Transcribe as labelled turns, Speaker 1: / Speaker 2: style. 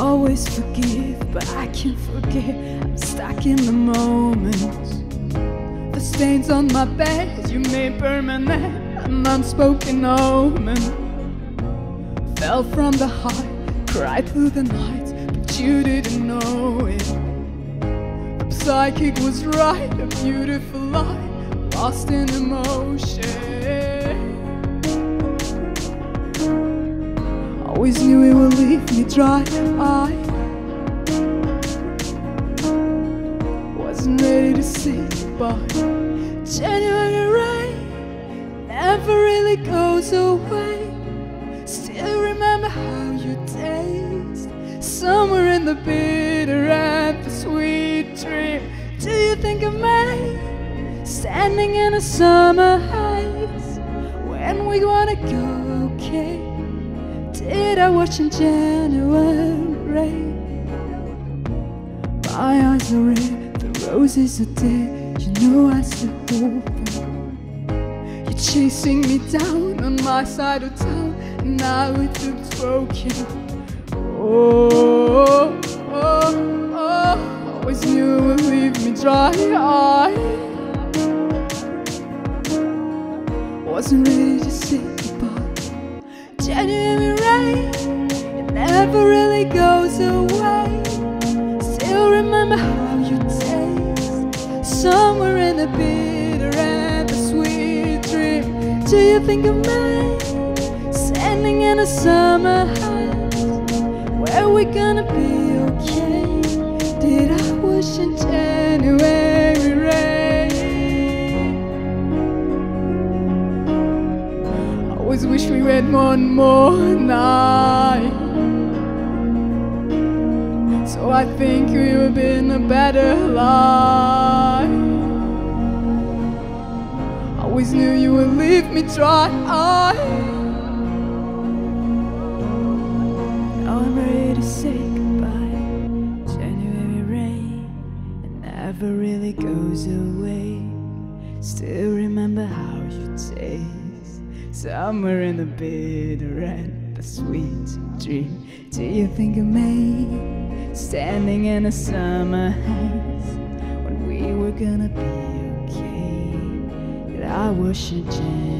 Speaker 1: always forgive, but I can't forget. I'm stuck in the moment. The stains on my bed, you made permanent, an unspoken omen. Fell from the heart, cried through the night, but you didn't know it. The psychic was right, a beautiful lie, lost in emotion. Always knew it would leave me dry. I wasn't ready to say goodbye. January rain never really goes away. Still remember how you taste somewhere in the bitter and the sweet dream. Do you think of me standing in a summer haze when we wanna go? Did I watch in January? My eyes are red, the roses are dead. You know I still hope. You're chasing me down on my side of town, and now it looks broken. Oh, oh, oh, always knew would leave me dry. I wasn't ready to say goodbye. January never really goes away. Still remember how you taste somewhere in the bitter and the sweet dream. Do you think of me standing in a summer house where we gonna be okay? Did I wish in January rain? Always wish we had one more night. Think we would be in a better life. Always knew you would leave me dry. Now I'm ready to say goodbye. January rain, it never really goes away. Still remember how you taste somewhere in the bitter and the sweet dream. Do you think of me standing in a summer haze when we were gonna be okay? That I was in January.